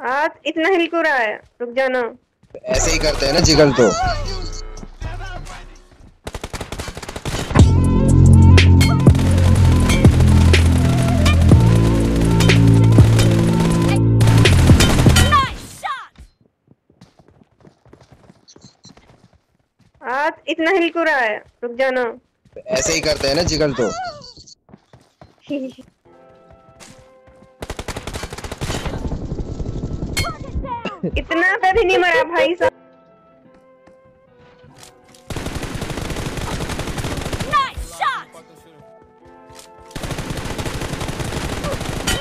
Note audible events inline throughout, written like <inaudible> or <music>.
आज इतना हिल क्यों रहा है? रुक जाना। ऐसे ही करते हैं ना जिगल तो। आज इतना हिल क्यों रहा है? रुक जाना। ऐसे ही करते हैं ना जिगल तो। <laughs> इतना कभी नहीं मरा भाई साहब Nice shot!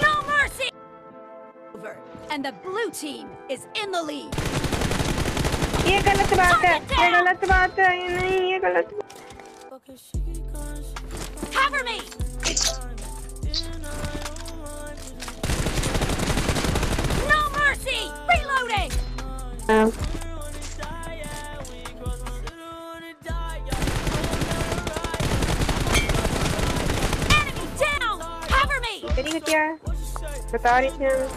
No mercy! Over, and the blue team is in the lead. ये गलत बात है ये गलत बात है ये नहीं ये गलत Cover me! Um, Enemy now. Getting it here. Without it here.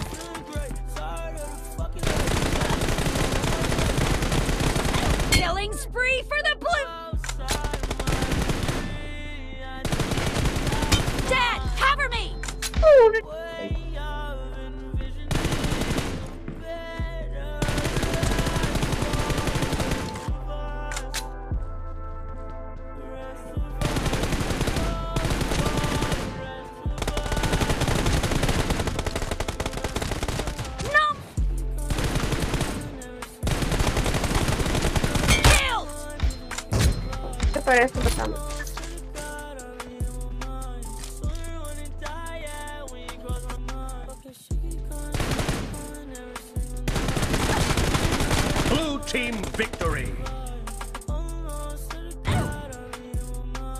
Killing spree for the blue. Dad, cover me. Oh, aparece. Blue team victory!